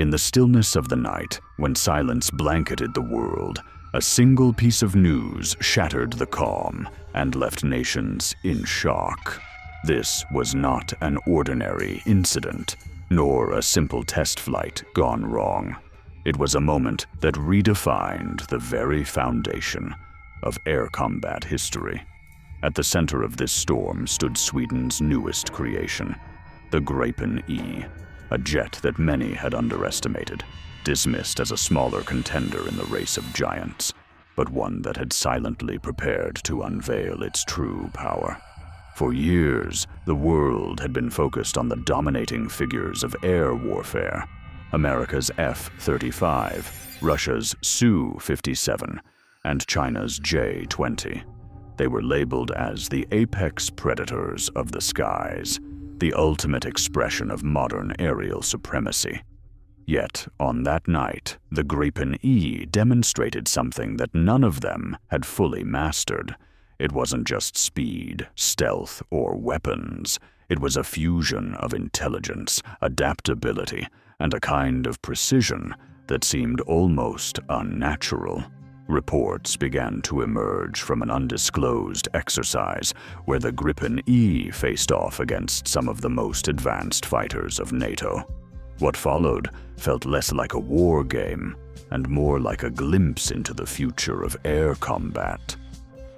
In the stillness of the night, when silence blanketed the world, a single piece of news shattered the calm and left nations in shock. This was not an ordinary incident, nor a simple test flight gone wrong. It was a moment that redefined the very foundation of air combat history. At the center of this storm stood Sweden's newest creation, the Gripen E, a jet that many had underestimated, dismissed as a smaller contender in the race of giants, but one that had silently prepared to unveil its true power. For years, the world had been focused on the dominating figures of air warfare America's F 35, Russia's Su 57, and China's J 20. They were labeled as the apex predators of the skies, the ultimate expression of modern aerial supremacy. Yet, on that night, the Gripen E demonstrated something that none of them had fully mastered. It wasn't just speed, stealth, or weapons. It was a fusion of intelligence, adaptability, and a kind of precision that seemed almost unnatural. Reports began to emerge from an undisclosed exercise where the Gripen E faced off against some of the most advanced fighters of NATO. What followed felt less like a war game and more like a glimpse into the future of air combat.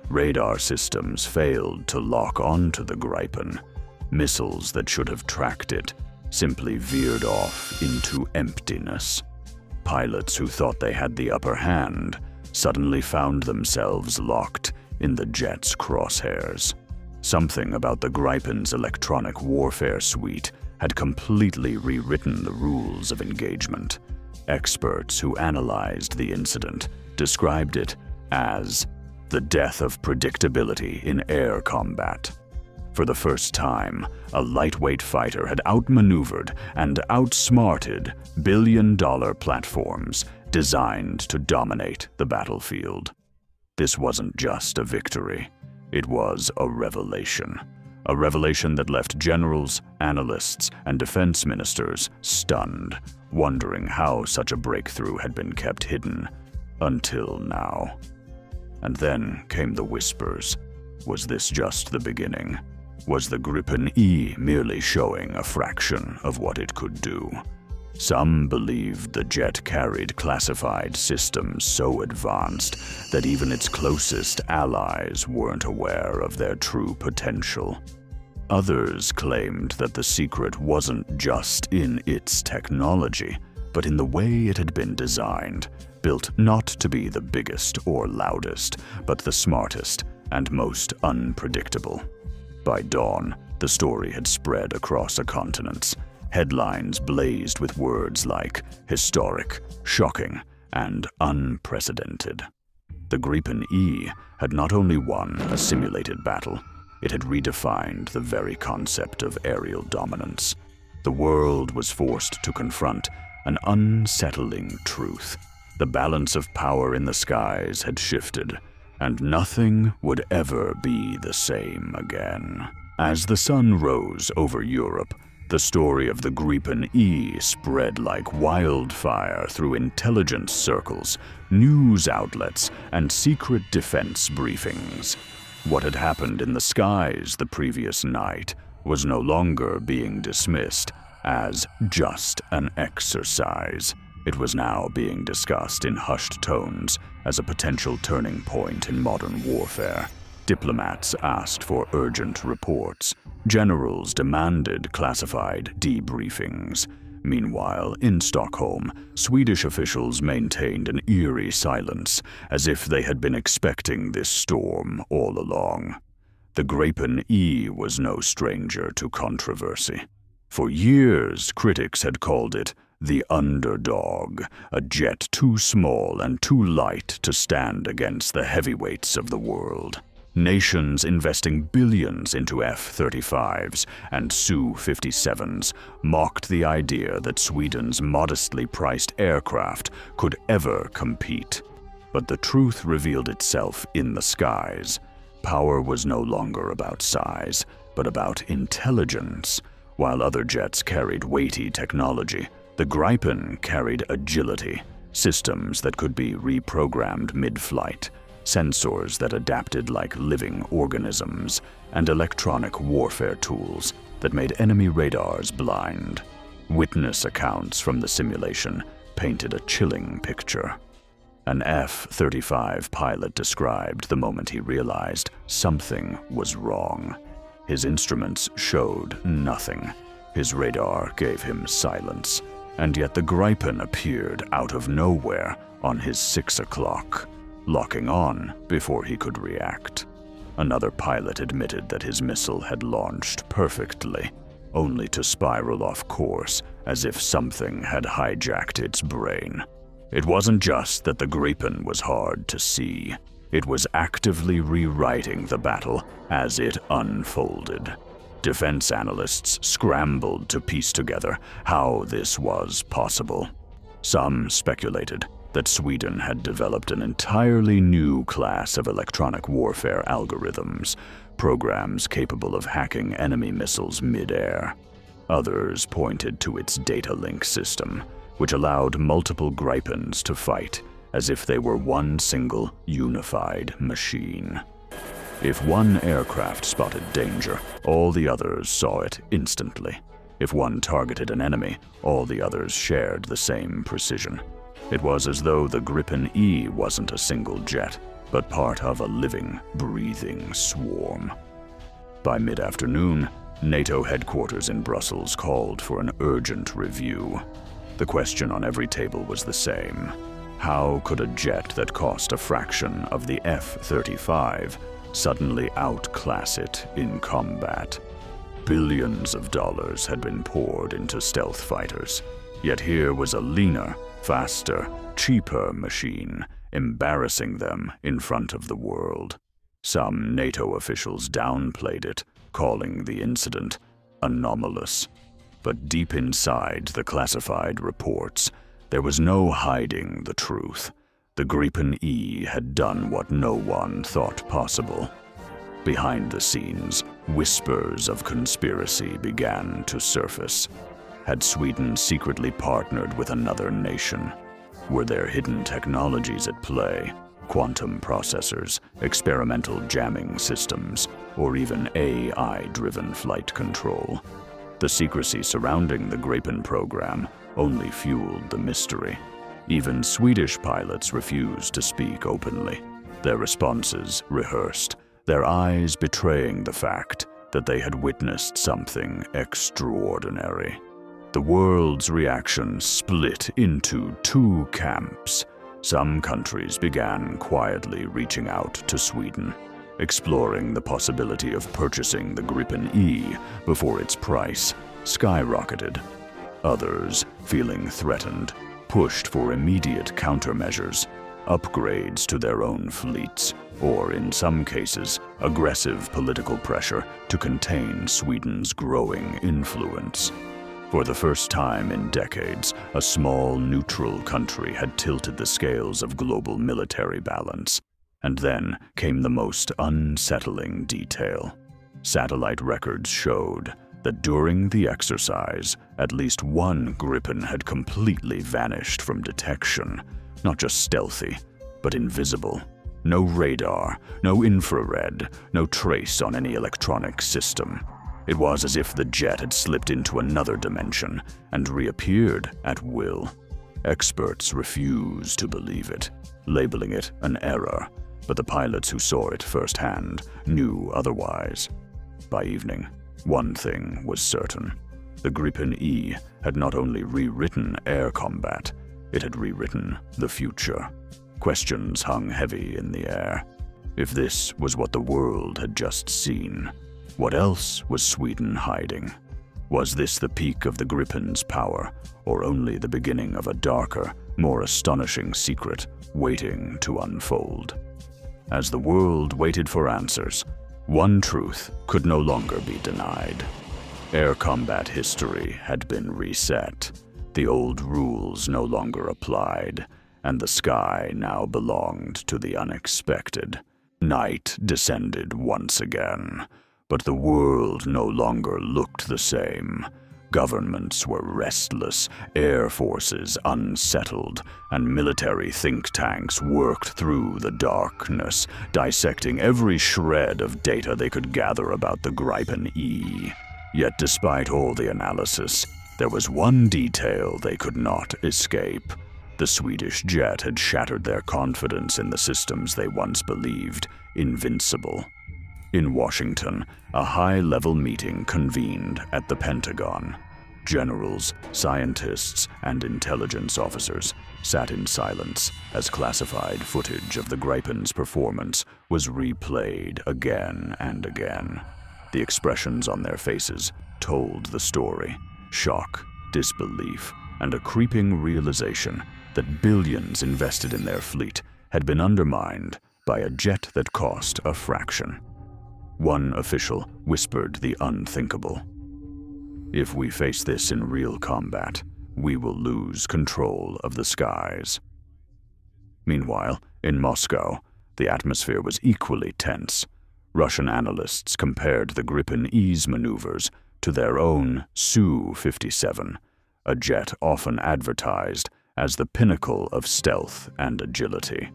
Radar systems failed to lock onto the Gripen. Missiles that should have tracked it simply veered off into emptiness. Pilots who thought they had the upper hand suddenly found themselves locked in the jet's crosshairs. Something about the Gripen's electronic warfare suite had completely rewritten the rules of engagement. Experts who analyzed the incident described it as the death of predictability in air combat. For the first time, a lightweight fighter had outmaneuvered and outsmarted billion dollar platforms designed to dominate the battlefield. This wasn't just a victory, it was a revelation. A revelation that left generals, analysts, and defense ministers stunned, wondering how such a breakthrough had been kept hidden until now. And then came the whispers. Was this just the beginning? Was the Gripen E merely showing a fraction of what it could do? Some believed the jet carried classified systems so advanced that even its closest allies weren't aware of their true potential. Others claimed that the secret wasn't just in its technology, but in the way it had been designed, built not to be the biggest or loudest, but the smartest and most unpredictable. By dawn, the story had spread across a continent. Headlines blazed with words like historic, shocking, and unprecedented. The Gripen E had not only won a simulated battle, it had redefined the very concept of aerial dominance. The world was forced to confront an unsettling truth. The balance of power in the skies had shifted, and nothing would ever be the same again. As the sun rose over Europe, the story of the Gripen E spread like wildfire through intelligence circles, news outlets, and secret defense briefings. What had happened in the skies the previous night was no longer being dismissed as just an exercise. It was now being discussed in hushed tones as a potential turning point in modern warfare. Diplomats asked for urgent reports. Generals demanded classified debriefings. Meanwhile, in Stockholm, Swedish officials maintained an eerie silence, as if they had been expecting this storm all along. The Gripen E was no stranger to controversy. For years, critics had called it the underdog, a jet too small and too light to stand against the heavyweights of the world. Nations investing billions into F-35s and Su-57s mocked the idea that Sweden's modestly priced aircraft could ever compete. But the truth revealed itself in the skies. Power was no longer about size, but about intelligence. While other jets carried weighty technology, The Gripen carried agility, systems that could be reprogrammed mid-flight, sensors that adapted like living organisms, and electronic warfare tools that made enemy radars blind. Witness accounts from the simulation painted a chilling picture. An F-35 pilot described the moment he realized something was wrong. His instruments showed nothing. His radar gave him silence. And yet the Gripen appeared out of nowhere on his six o'clock, locking on before he could react. Another pilot admitted that his missile had launched perfectly, only to spiral off course as if something had hijacked its brain. It wasn't just that the Gripen was hard to see. It was actively rewriting the battle as it unfolded. Defense analysts scrambled to piece together how this was possible. Some speculated that Sweden had developed an entirely new class of electronic warfare algorithms, programs capable of hacking enemy missiles mid-air. Others pointed to its data link system, which allowed multiple Gripens to fight as if they were one single unified machine. If one aircraft spotted danger, all the others saw it instantly. If one targeted an enemy, all the others shared the same precision. It was as though the Gripen E wasn't a single jet, but part of a living, breathing swarm. By mid-afternoon, NATO headquarters in Brussels called for an urgent review. The question on every table was the same. How could a jet that cost a fraction of the F-35 suddenly outclass it in combat. Billions of dollars had been poured into stealth fighters, yet here was a leaner, faster, cheaper machine, embarrassing them in front of the world. Some NATO officials downplayed it, calling the incident anomalous. But deep inside the classified reports, there was no hiding the truth. The Gripen E had done what no one thought possible. Behind the scenes, whispers of conspiracy began to surface. Had Sweden secretly partnered with another nation? Were there hidden technologies at play? Quantum processors, experimental jamming systems, or even AI-driven flight control? The secrecy surrounding the Gripen program only fueled the mystery. Even Swedish pilots refused to speak openly, their responses rehearsed, their eyes betraying the fact that they had witnessed something extraordinary. The world's reaction split into two camps. Some countries began quietly reaching out to Sweden, exploring the possibility of purchasing the Gripen E before its price skyrocketed. Others, feeling threatened, pushed for immediate countermeasures, upgrades to their own fleets, or in some cases, aggressive political pressure to contain Sweden's growing influence. For the first time in decades, a small neutral country had tilted the scales of global military balance. And then came the most unsettling detail. Satellite records showed that during the exercise, at least one Gripen had completely vanished from detection, not just stealthy, but invisible. No radar, no infrared, no trace on any electronic system. It was as if the jet had slipped into another dimension and reappeared at will. Experts refused to believe it, labeling it an error, but the pilots who saw it firsthand knew otherwise. By evening, one thing was certain. The Gripen E had not only rewritten air combat, it had rewritten the future. Questions hung heavy in the air. If this was what the world had just seen, what else was Sweden hiding? Was this the peak of the Gripen's power, or only the beginning of a darker, more astonishing secret waiting to unfold? As the world waited for answers, one truth could no longer be denied. Air combat history had been reset. The old rules no longer applied, and the sky now belonged to the unexpected. Night descended once again, but the world no longer looked the same. Governments were restless, air forces unsettled, and military think tanks worked through the darkness, dissecting every shred of data they could gather about the Gripen E. Yet despite all the analysis, there was one detail they could not escape. The Swedish jet had shattered their confidence in the systems they once believed invincible. In Washington, a high-level meeting convened at the Pentagon. Generals, scientists, and intelligence officers sat in silence as classified footage of the Gripen's performance was replayed again and again. The expressions on their faces told the story. Shock, disbelief, and a creeping realization that billions invested in their fleet had been undermined by a jet that cost a fraction. One official whispered the unthinkable. If we face this in real combat, we will lose control of the skies. Meanwhile, in Moscow, the atmosphere was equally tense. Russian analysts compared the Gripen E's maneuvers to their own Su-57, a jet often advertised as the pinnacle of stealth and agility.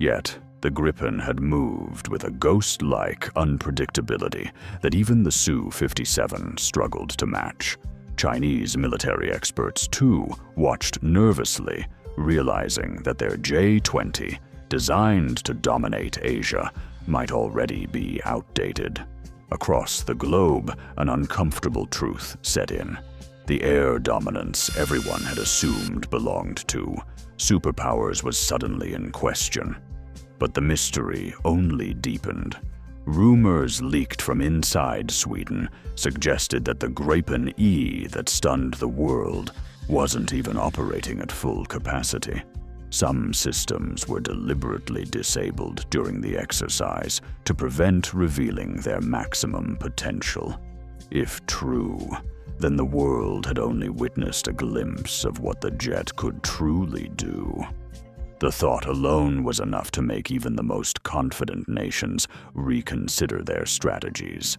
Yet, the Gripen had moved with a ghost-like unpredictability that even the Su-57 struggled to match. Chinese military experts, too, watched nervously, realizing that their J-20, designed to dominate Asia, might already be outdated. Across the globe, an uncomfortable truth set in. The air dominance everyone had assumed belonged to superpowers was suddenly in question. But the mystery only deepened. Rumors leaked from inside Sweden suggested that the Gripen E that stunned the world wasn't even operating at full capacity. Some systems were deliberately disabled during the exercise to prevent revealing their maximum potential. If true, then the world had only witnessed a glimpse of what the jet could truly do. The thought alone was enough to make even the most confident nations reconsider their strategies.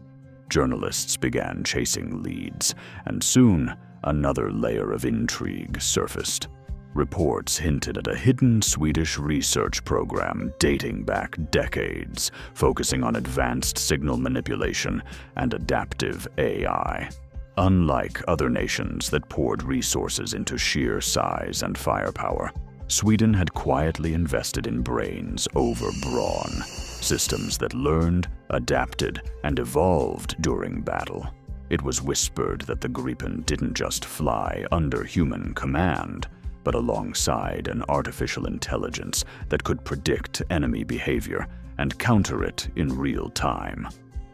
Journalists began chasing leads, and soon another layer of intrigue surfaced. Reports hinted at a hidden Swedish research program dating back decades, focusing on advanced signal manipulation and adaptive AI. Unlike other nations that poured resources into sheer size and firepower, Sweden had quietly invested in brains over brawn, systems that learned, adapted, and evolved during battle. It was whispered that the Gripen didn't just fly under human command, but alongside an artificial intelligence that could predict enemy behavior and counter it in real time.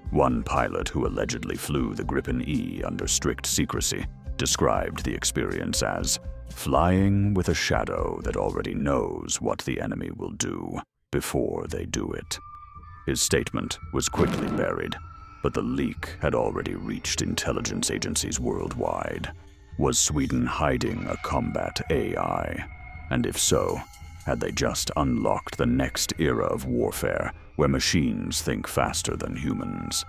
One pilot who allegedly flew the Gripen E under strict secrecy described the experience as flying with a shadow that already knows what the enemy will do before they do it. His statement was quickly buried, but the leak had already reached intelligence agencies worldwide. Was Sweden hiding a combat AI? And if so, had they just unlocked the next era of warfare where machines think faster than humans?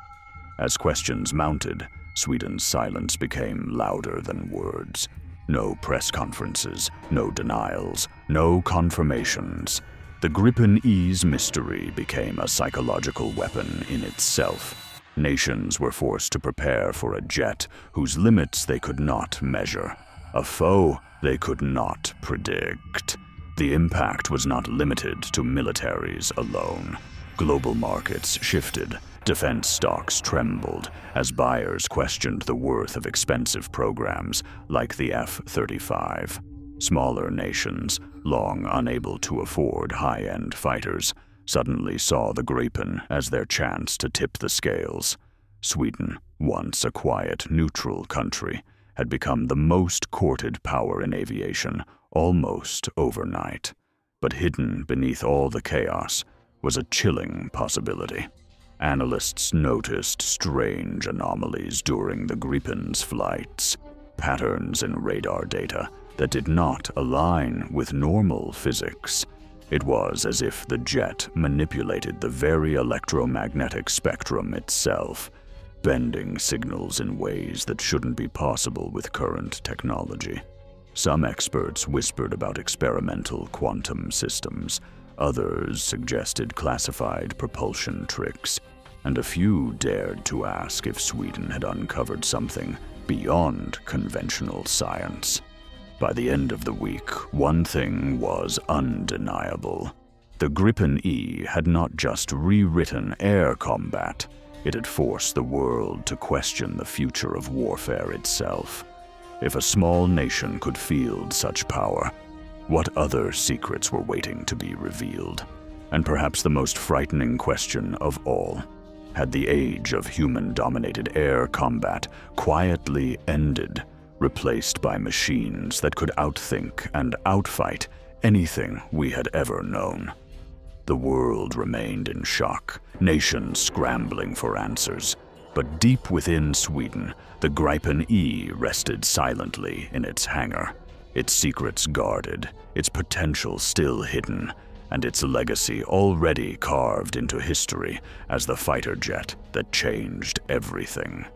As questions mounted, Sweden's silence became louder than words. No press conferences, no denials, no confirmations. The Gripen E's mystery became a psychological weapon in itself. Nations were forced to prepare for a jet whose limits they could not measure, a foe they could not predict. The impact was not limited to militaries alone. Global markets shifted, Defense stocks trembled as buyers questioned the worth of expensive programs like the F-35. Smaller nations, long unable to afford high-end fighters, suddenly saw the Gripen as their chance to tip the scales. Sweden, once a quiet, neutral country, had become the most courted power in aviation almost overnight. But hidden beneath all the chaos was a chilling possibility. Analysts noticed strange anomalies during the Gripen's flights, patterns in radar data that did not align with normal physics. It was as if the jet manipulated the very electromagnetic spectrum itself. bending signals in ways that shouldn't be possible with current technology. Some experts whispered about experimental quantum systems, others suggested classified propulsion tricks, and a few dared to ask if Sweden had uncovered something beyond conventional science. By the end of the week, one thing was undeniable. The Gripen E had not just rewritten air combat, it had forced the world to question the future of warfare itself. If a small nation could field such power, what other secrets were waiting to be revealed? And perhaps the most frightening question of all, had the age of human-dominated air combat quietly ended, replaced by machines that could outthink and outfight anything we had ever known. The world remained in shock, nations scrambling for answers. But deep within Sweden, the Gripen E rested silently in its hangar, its secrets guarded, its potential still hidden, and its legacy already carved into history as the fighter jet that changed everything.